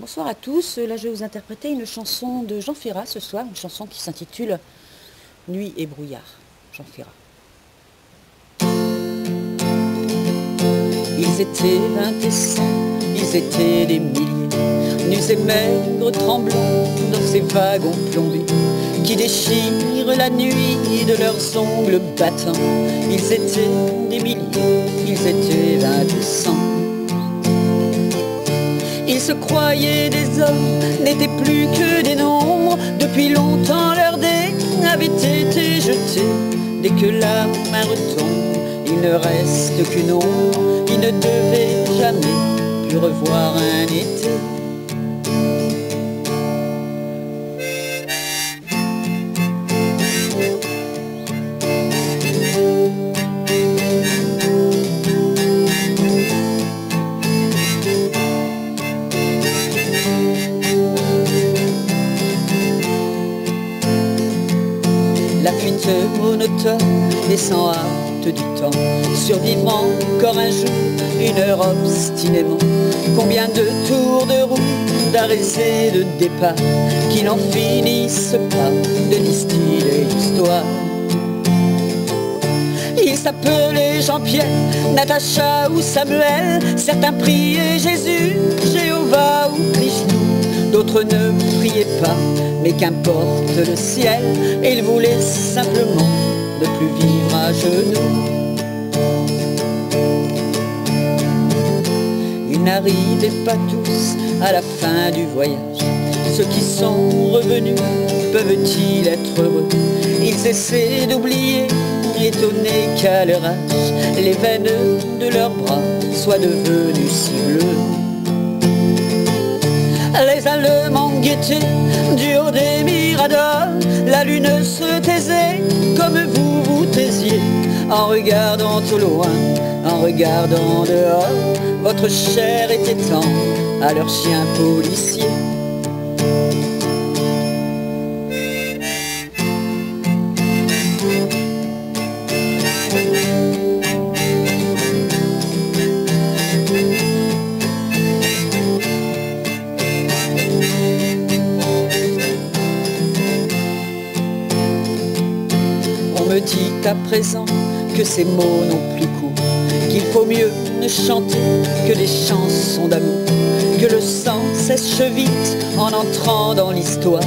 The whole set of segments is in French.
Bonsoir à tous. Là, je vais vous interpréter une chanson de Jean Ferrat ce soir, une chanson qui s'intitule Nuit et brouillard. Jean Ferrat. Ils étaient vingt et cent, ils étaient des milliers, nus et maigres, tremblants dans ces wagons plombés qui déchirent la nuit de leurs ongles battants. Ils étaient des milliers, ils étaient vingt et cent. Ils se croyaient des hommes, n'étaient plus que des nombres. Depuis longtemps leur dé avait été jeté. Dès que la main retombe, il ne reste qu'une ombre. Ils ne devaient jamais plus revoir un été. La fuite monotone descend hâte du temps, survivant encore un jour, une heure obstinément. Combien de tours de roue, d'arrêts et de départ, qui n'en finissent pas de distiller l'histoire. Ils s'appelaient Jean-Pierre, Natacha ou Samuel, certains priaient Jésus, Jéhovah ou Krishna. D'autres ne priaient pas, mais qu'importe le ciel, ils voulaient simplement ne plus vivre à genoux. Ils n'arrivaient pas tous à la fin du voyage. Ceux qui sont revenus peuvent-ils être heureux? Ils essaient d'oublier, étonnés qu'à leur âge, les veines de leurs bras soient devenues si bleues. Les Allemands guettaient du haut des miradors, la lune se taisait comme vous vous taisiez, en regardant au loin, en regardant dehors, votre chair était tant à leurs chiens policiers. Me dit à présent que ces mots n'ont plus cours, qu'il faut mieux ne chanter que des chansons d'amour, que le sang sèche vite en entrant dans l'histoire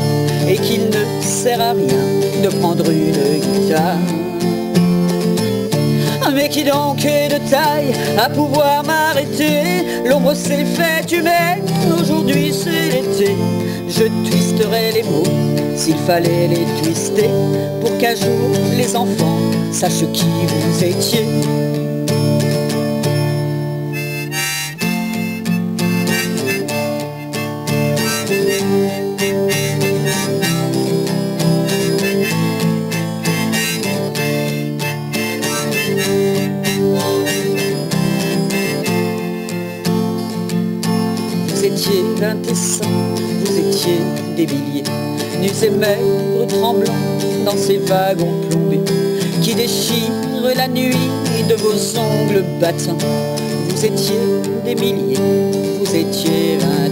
et qu'il ne sert à rien de prendre une guitare. Mais qui donc est de taille à pouvoir m'arrêter L'ombre s'est faite humaine, aujourd'hui c'est l'été Je twisterai les mots s'il fallait les twister Pour qu'un jour les enfants sachent qui vous étiez. Vous étiez vingt et cent, vous étiez des milliers, nus et maigres, tremblants dans ces wagons plombés qui déchirent la nuit de vos ongles battants. Vous étiez des milliers, vous étiez cent.